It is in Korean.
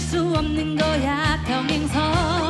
수 없는 거야 평행선.